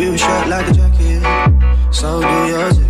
We were shot like a jacket, so do yours.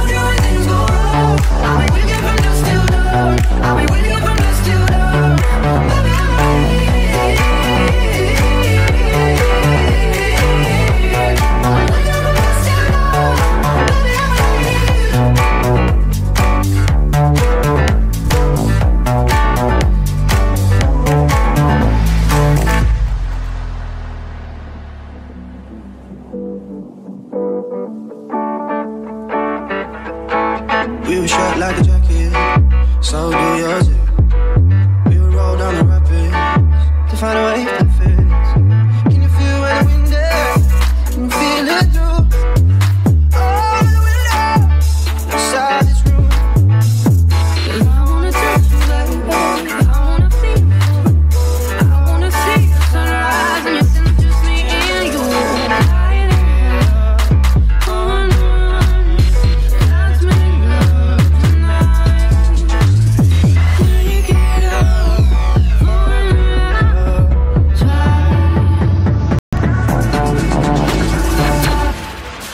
I'll be waiting for next to love. I'll be waiting for next to know. We were shot like a jacket, so do yours. We were roll down the rapids to find a way.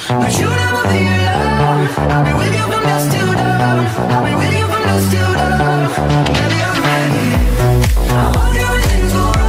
I'll be with you from dusk till dawn. I.